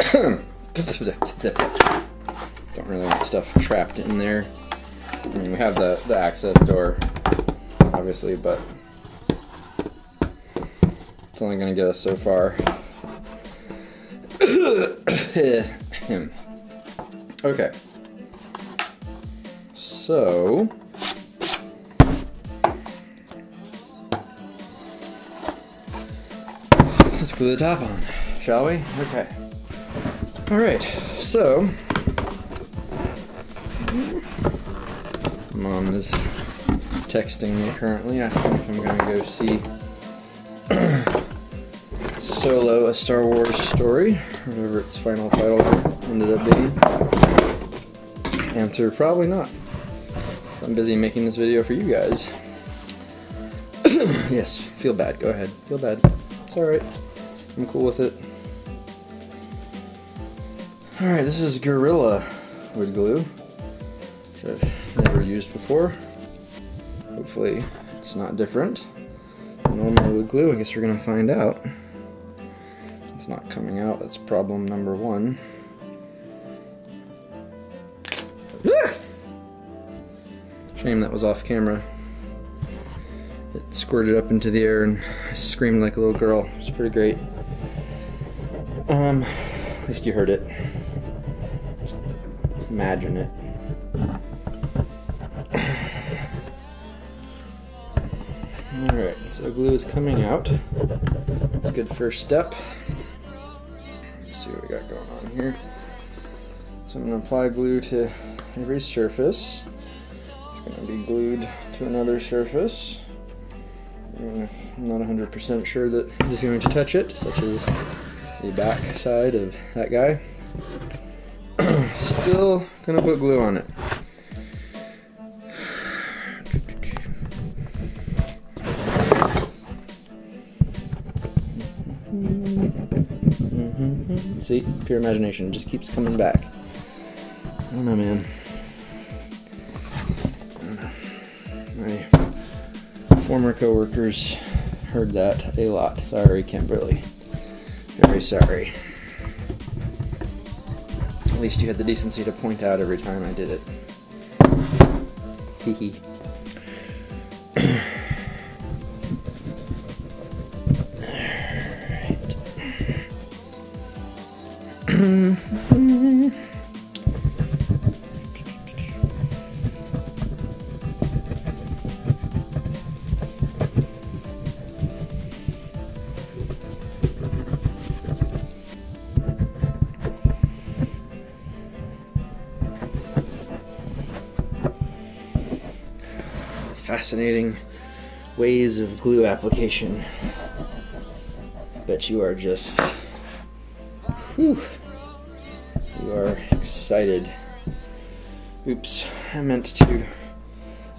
Don't really want stuff trapped in there. I mean, we have the, the access door, obviously, but it's only to get us so far. okay. So. Let's glue the top on, shall we? Okay. Alright, so. Mom is texting me currently, asking if I'm to go see Solo, a Star Wars story, whatever its final title ended up being. Answer probably not. I'm busy making this video for you guys. yes, feel bad. Go ahead. Feel bad. It's alright. I'm cool with it. Alright, this is Gorilla wood glue, which I've never used before. Hopefully it's not different. Normal wood glue, I guess we're gonna find out. That's problem number one. Shame that was off camera. It squirted up into the air and I screamed like a little girl. It's pretty great. Um, at least you heard it. Just imagine it. Alright, so glue is coming out. It's a good first step. See what we got going on here. So I'm going to apply glue to every surface. It's going to be glued to another surface. If I'm not 100% sure that it is going to touch it, such as the back side of that guy. Still gonna put glue on it. See, pure imagination just keeps coming back. I don't know, man. Don't know. My former coworkers heard that a lot. Sorry, Kimberly. Very sorry. At least you had the decency to point out every time I did it. Hee hee. Fascinating ways of glue application. Bet you are just. Whew, you are excited. Oops, I meant to.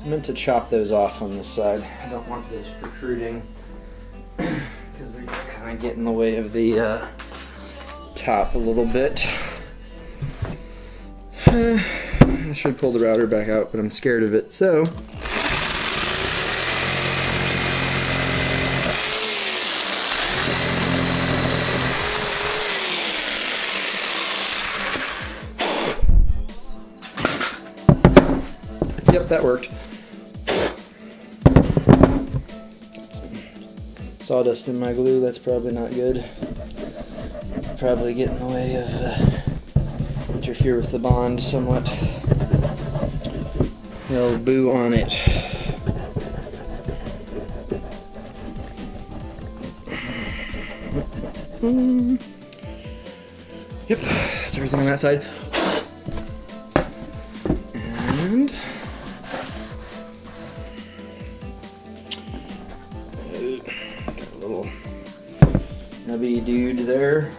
I meant to chop those off on this side. I don't want those protruding because they're kind of get in the way of the uh, top a little bit. I should pull the router back out, but I'm scared of it, so. Sawdust in my glue, that's probably not good. Probably get in the way of, uh, interfere with the bond somewhat. No boo on it. Yep, that's everything on that side. And nubby dude there.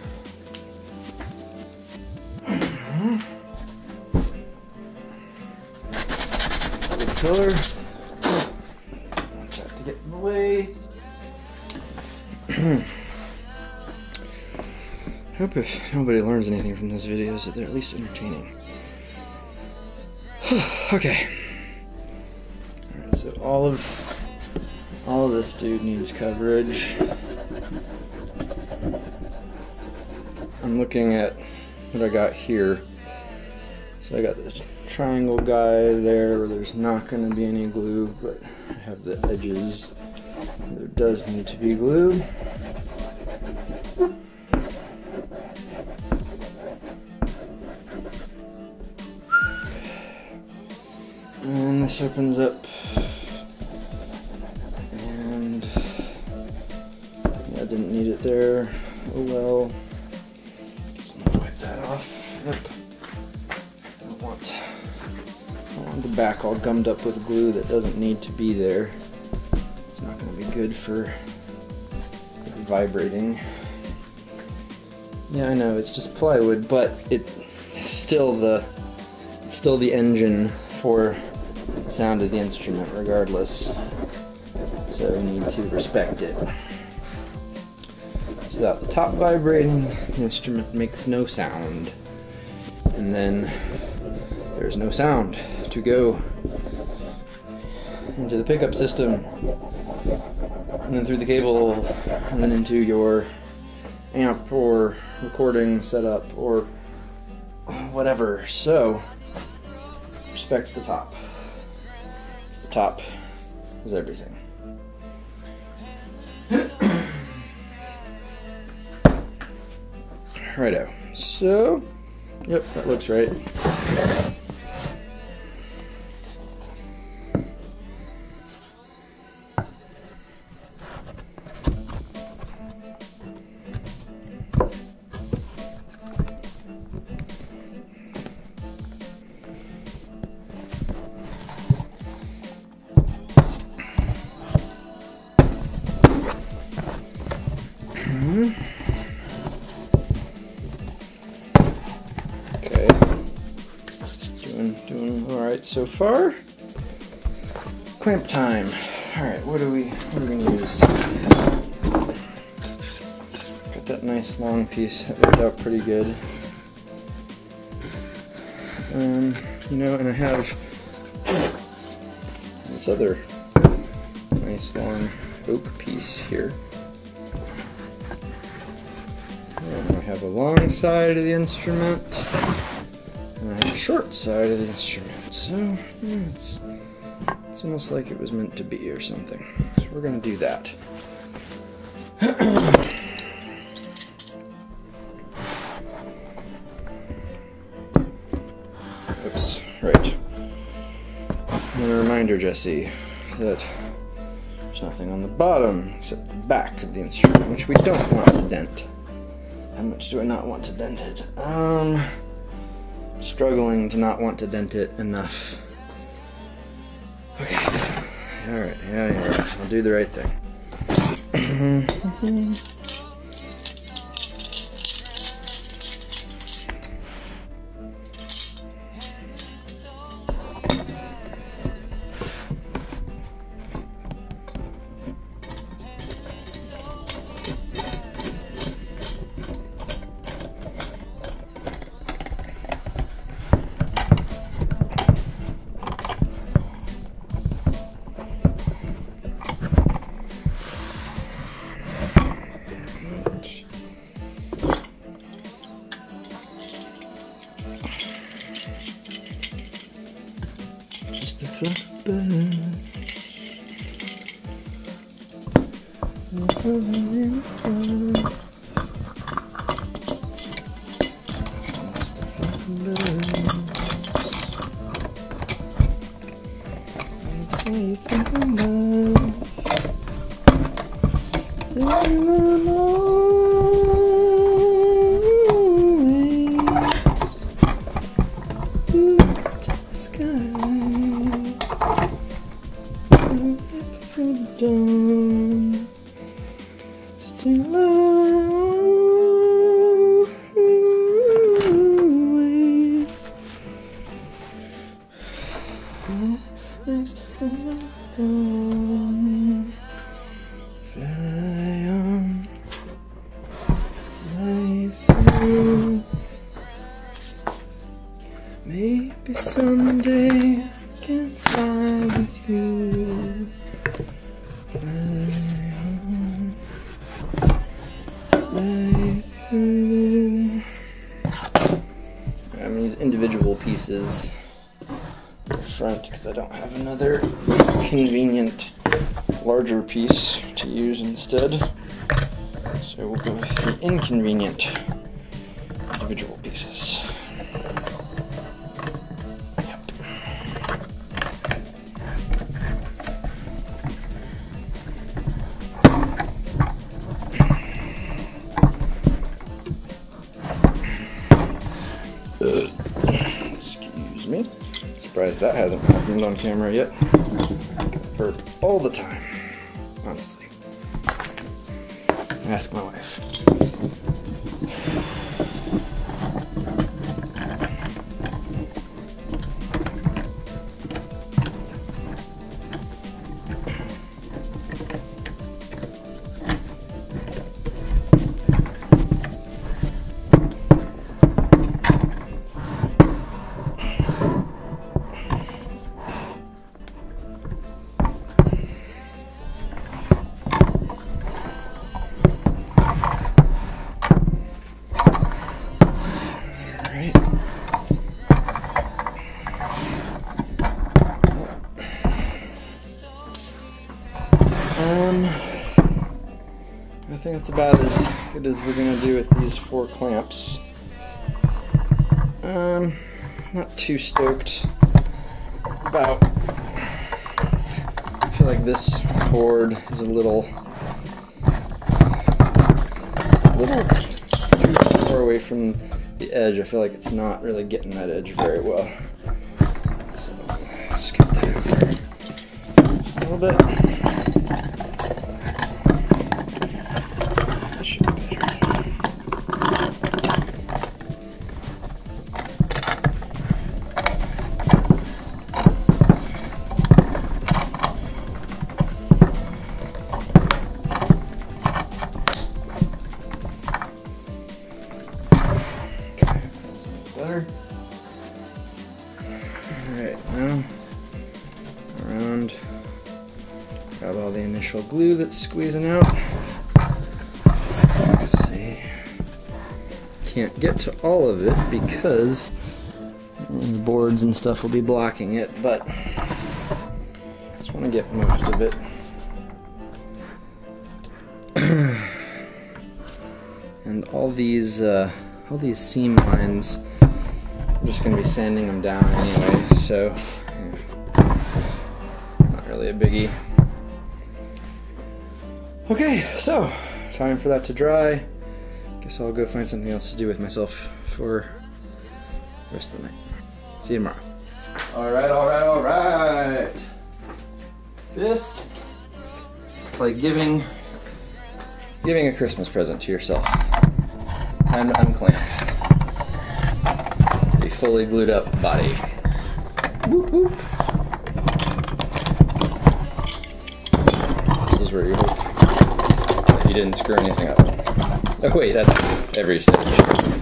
Good color. To get in the way. hope if nobody learns anything from those videos that they're at least entertaining. okay. Alright, so all of all of this dude needs coverage. I'm looking at what I got here. So I got this triangle guy there where there's not going to be any glue, but I have the edges. There does need to be glue. And this opens up. All gummed up with glue that doesn't need to be there. It's not gonna be good for vibrating. Yeah, I know it's just plywood, but it, it's still the it's still the engine for the sound of the instrument, regardless. So we need to respect it. So without the top vibrating, the instrument makes no sound, and then there's no sound to go into the pickup system, and then through the cable, and then into your amp or recording setup or whatever. So, respect the top. The top is everything. Righto. So, yep, that looks right. Right so far. Clamp time. All right, what do we what are we gonna use? Got that nice long piece that worked out pretty good. Um, you know, and I have this other nice long oak piece here. And I have a long side of the instrument, and I have a short side of the instrument. So it's it's almost like it was meant to be or something. So we're gonna do that. Oops, right. And a reminder, Jesse, that there's nothing on the bottom except the back of the instrument, which we don't want to dent. How much do I not want to dent it? Um, struggling to not want to dent it enough. Okay, All right, yeah, yeah. I'll do the right thing. the think that's about as good as we're gonna do with these four clamps. Um, not too stoked about. I feel like this board is a little, a little too far away from the edge. I feel like it's not really getting that edge very well. Alright, now around, grab all the initial glue that's squeezing out. Let's see. Can't get to all of it because the boards and stuff will be blocking it, but just want to get most of it. and all these uh, all these seam lines I'm just gonna be sanding them down anyway so not really a biggie. Okay so time for that to dry. Guess I'll go find something else to do with myself for the rest of the night. See you tomorrow. All right all right all right. This it's like giving giving a Christmas present to yourself. Time to unclamp a fully glued up body. This is where you hope you didn't screw anything up. Oh wait, that's every stage.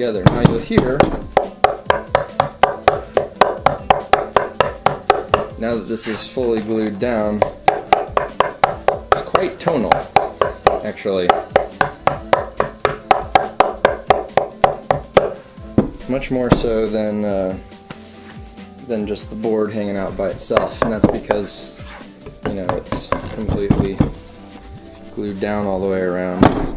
Together. Now you'll hear now that this is fully glued down, it's quite tonal, actually. Much more so than uh, than just the board hanging out by itself, and that's because you know it's completely glued down all the way around.